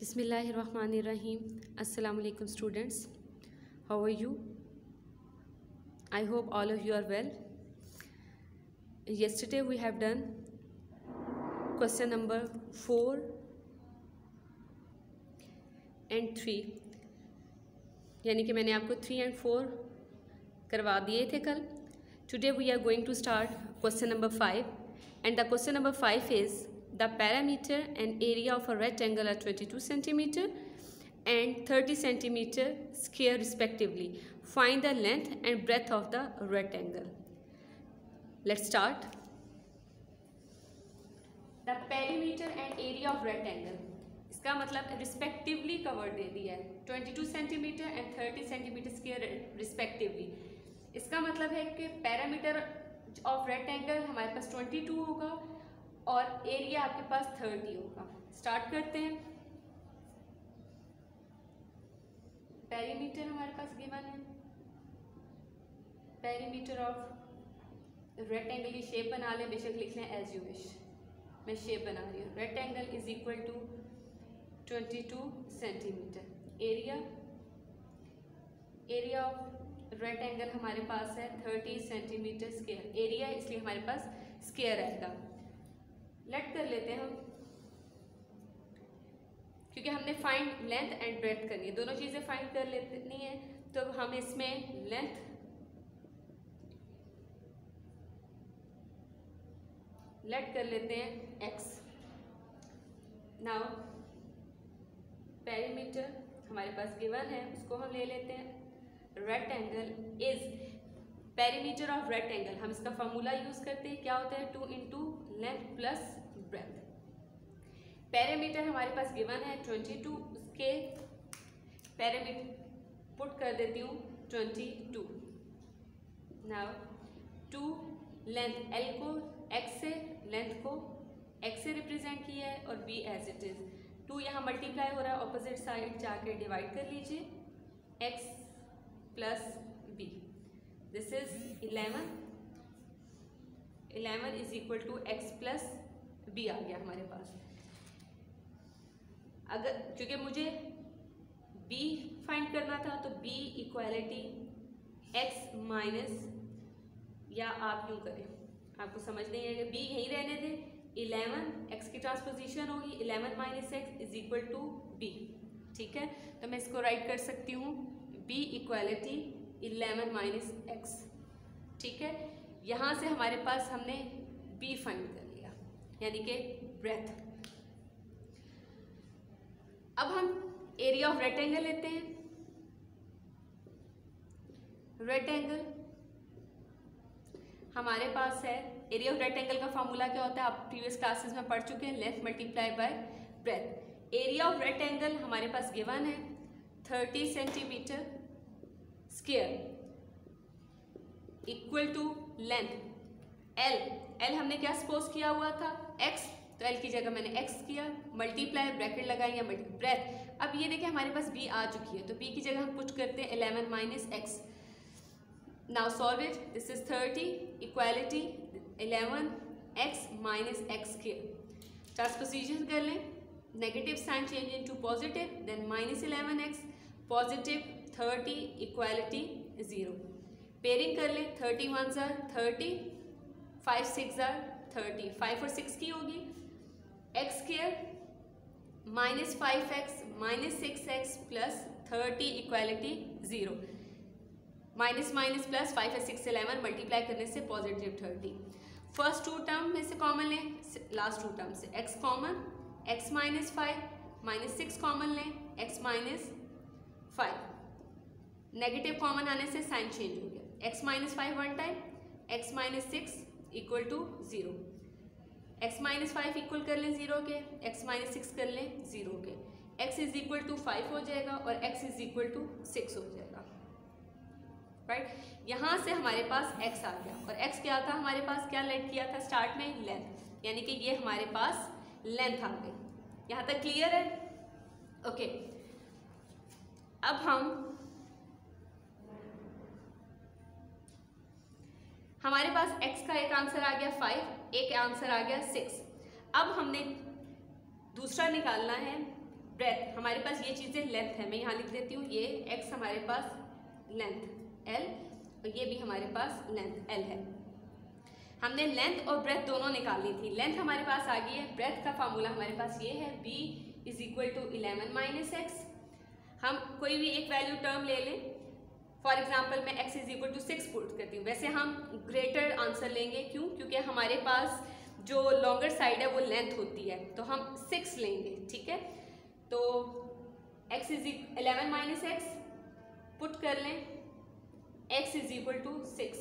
बिसमीम् Allam students. How are you I hope all of you are well yesterday we have done question number four and three यानी कि मैंने आपको three and four करवा दिए थे कल। Today we are going to start question number five and the question number five is the parameter and area of a rectangle are 22 centimeter and 30 centimeter square respectively. Find the length and breadth of the rectangle. Let's start. The perimeter and area of rectangle. इसका मतलब respectively cover दे दिया है 22 centimetre and 30 centimetre square respectively इसका मतलब है कि parameter of rectangle हमारे पास 22 होगा और एरिया आपके पास थर्टी होगा। स्टार्ट करते हैं। पेरीमीटर हमारे पास गिवन है। पेरीमीटर ऑफ़ रेक्टेंगल की शेप बना लें। बेशक लिख लें एज यू विश मैं शेप बना रही हूँ। Rectangle is equal to twenty two centimetre area area of rectangle हमारे पास है थर्टी सेंटीमीटर स्केयर एरिया इसलिए हमारे पास स्केयर रहेगा। लेट कर लेते हैं हम। क्योंकि हमने फाइंड लेंथ एंड ब्रेथ करनी है। दोनों चीज़ें फाइंड कर लेनी है तो हम इसमें लेंथ लेट कर लेते हैं एक्स नाउ पेरीमीटर हमारे पास गिवन है, उसको हम ले लेते हैं। Rect rectangle is perimeter of rect rectangle हम इसका फॉर्मूला यूज़ करते हैं। क्या होता है? Two into length plus breadth. Parameter हमारे पास गिवन है ट्वेंटी टू, उसके पैरामीटर पुट कर देती हूँ twenty two. Now, two length L को एक्स से, लेंथ को एक्स से रिप्रेजेंट किया है और B as it is two यहाँ मल्टीप्लाई हो रहा है ऑपोजिट साइड जाके डिवाइड कर लीजिए। X plus B this is eleven eleven is equal to X plus B आ गया हमारे पास। अगर, क्योंकि मुझे बी फाइंड करना था तो बी इक्वालिटी एक्स माइनस या आप यूँ करें। आपको समझ नहीं आएगा। बी यहीं रहने दें। इलेवन एक्स की ट्रांसपोजिशन होगी। Eleven minus X is equal to B ठीक है? तो मैं इसको राइट कर सकती हूँ। B equality eleven minus X ठीक है? यहाँ से हमारे पास हमने बी फाइंड कर लिया, यानी कि ब्रेथ अब हम एरिया ऑफ़ रेक्टेंगल लेते हैं। रेक्टेंगल हमारे पास है। एरिया ऑफ़ रेक्टेंगल का फॉर्मूला क्या होता है? आप प्रीवियस क्लासेस में पढ़ चुके हैं। Length multiply by breadth area of rectangle हमारे पास गिवन है। Thirty centimetre square equal to length L L हमने क्या सपोज़ किया हुआ था? एक्स तो एल की जगह मैंने एक्स किया मल्टीप्लाई ब्रैकेट लगाई या ब्रेथ अब ये देखिए हमारे पास बी आ चुकी है तो बी की जगह हम पुट करते हैं eleven minus X now solve it this is thirty equality eleven X minus X के ट्रांसपोजिशन कर लें. Negative sign change into positive then minus eleven X positive thirty equality zero pairing कर ले थर्टी वन ज़ार thirty five six ज़ार thirty five और six की होगी? X square minus five X minus six X plus thirty equality zero minus minus plus five और six eleven multiply करने से positive thirty first two term में से कॉमन लें लास्ट टू टर्म से. X common X minus five minus six common लें X minus five negative common आने से साइन चेंज हो गया X minus five one time X minus six equal to zero X minus five equal कर लें zero के x minus six कर लें ज़ीरो के. X is equal to five हो जाएगा और X is equal to six हो जाएगा. Right right? यहाँ से हमारे पास एक्स आ गया और एक्स क्या था? हमारे पास क्या लेट किया था स्टार्ट में? लेंथ यानी कि ये हमारे पास लेंथ आ गई. यहाँ तक क्लियर है? Okay okay. अब हम हमारे पास x का एक आंसर आ गया फाइव एक आंसर आ गया सिक्स अब हमने दूसरा निकालना है ब्रेथ हमारे पास ये चीज़ें लेंथ है। मैं यहाँ लिख देती हूँ, ये एक्स हमारे पास लेंथ एल और ये भी हमारे पास लेंथ एल है। हमने लेंथ और ब्रेथ दोनों निकालनी थी। लेंथ हमारे पास आ गई है। ब्रेथ का फार्मूला हमारे पास ये है B is equal to eleven minus X हम कोई भी एक वैल्यू टर्म ले लें। फॉर एग्ज़ाम्पल मैं X is equal to six put करती हूँ। वैसे हम ग्रेटर आंसर लेंगे क्यों? क्योंकि हमारे पास जो लॉन्गर साइड है, वो लेंथ होती है। तो हम सिक्स लेंगे, ठीक है? तो x is eleven minus X put कर लें। x is equal to six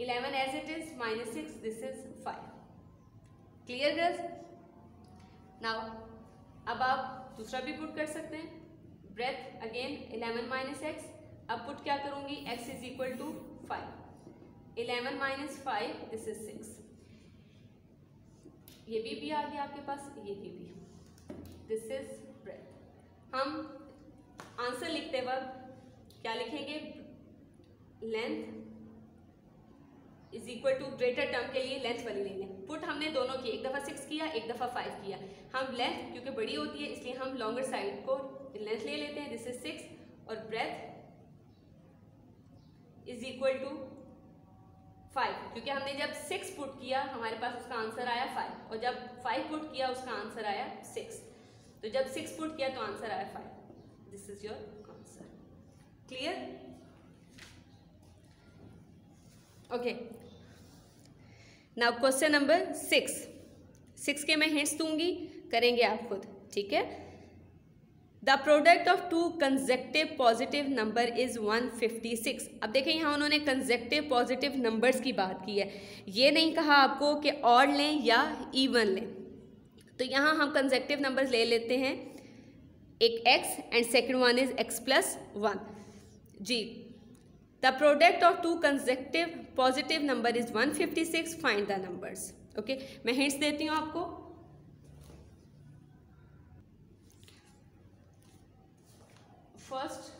eleven as it is minus six this is five clear girls now अब आप दूसरा भी पुट कर सकते हैं। Breadth again eleven minus X अब पुट क्या करूँगी? X is equal to five eleven minus five this is six ये भी भी आ गया आपके पास, ये भी भी. दिस इज़ ब्रेथ हम आंसर लिखते वक्त क्या लिखेंगे? Length is equal to greater term के लिए लेंथ वाली ले लें पुट हमने दोनों की एक दफ़ा सिक्स किया, एक दफ़ा फाइव किया. हम लेंथ क्योंकि बड़ी होती है, इसलिए हम लॉन्गर साइड को लेंथ ले लेते हैं. दिस इज़ सिक्स और ब्रेथ इक्वल टू फाइव क्योंकि हमने जब सिक्स पुट किया, हमारे पास उसका आंसर आया फाइव और जब फाइव पुट किया, उसका आंसर आया सिक्स तो जब सिक्स पुट किया तो आंसर आया five this is your answer clear okay now question number six six के मैं हिंट्स दूँगी, करेंगे आप खुद. ठीक है? The product of two consecutive positive number is 156 अब देखें, यहाँ उन्होंने कंजेक्टिव पॉजिटिव नंबर्स की बात की है। ये नहीं कहा आपको कि ऑड लें या इवन लें। तो यहाँ हम कंजेक्टिव नंबर्स ले लेते हैं। एक X and second one is X plus one ji. The product of two consecutive positive number is 156 find the numbers okay मैं हिंट्स देती हूँ आपको। First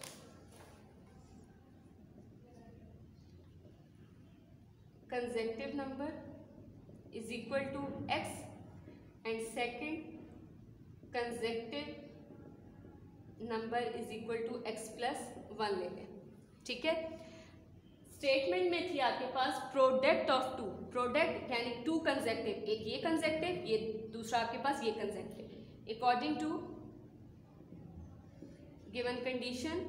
consecutive number is equal to x and second consecutive number is equal to x plus one ले लें ठीक है statement में थी आपके पास प्रोडक्ट ऑफ़ टू प्रोडक्ट यानी टू कंजेक्टिव एक ये कंजेक्टिव ये दूसरा आपके पास ये consecutive according to given condition.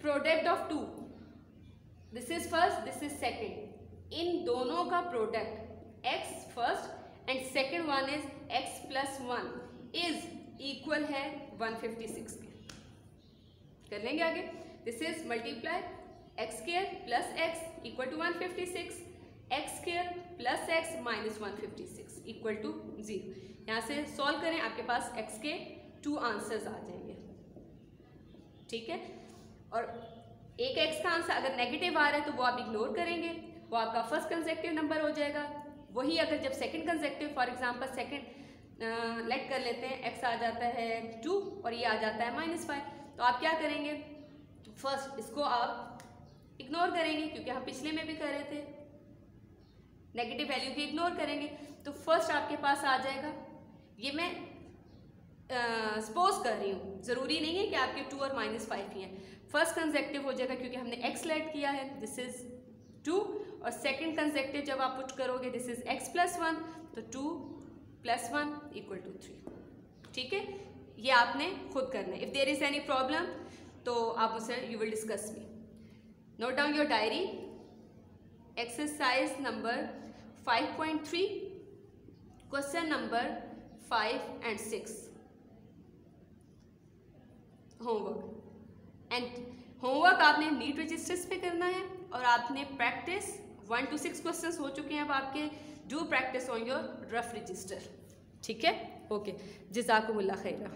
Product of two this is first this is second इन दोनों का product X first and second one is X plus one is equal है 156 के. कर लेंगे आगे. This is multiply X square plus X equal to 156 X square plus X minus 156 equal to zero यहाँ से solve करें, आपके पास एक्स के टू आंसर्स आ जाएँगे। ठीक है? और एक एक्स का आंसर अगर नेगेटिव आ रहा है तो वो आप इग्नोर करेंगे। वो आपका फ़र्स्ट कंजेक्टिव नंबर हो जाएगा। वही अगर जब second consecutive for example second let कर लेते हैं एक्स आ जाता है टू और ये आ जाता है माइनस फाइव तो आप क्या करेंगे? फ़र्स्ट इसको आप इग्नोर करेंगे, क्योंकि हम पिछले में भी कर रहे थे। नेगेटिव वैल्यू भी इग्नोर करेंगे। तो फ़र्स्ट आपके पास आ जाएगा। ये मैं सपोज़ कर रही हूँ। ज़रूरी नहीं है कि आपके टू और माइनस फाइव ही हैं। फ़र्स्ट कंजेक्टिव हो जाएगा क्योंकि हमने एक्स लेट किया है। दिस इज़ टू और सेकंड कंजेक्टिव जब आप पुट करोगे this is x plus one तो two plus one equal to three ठीक है? ये आपने खुद करना है। If there is any problem तो आप उसे you will discuss me note down your diary exercise number 5.3 question number five and six homework and homework आपने नीट रजिस्टर्स पे करना है और आपने practice one two six question हो चुके हैं अब आपके. Do practice on your rough register ठीक है? ओके जिजाकुमुल्ला खैरा.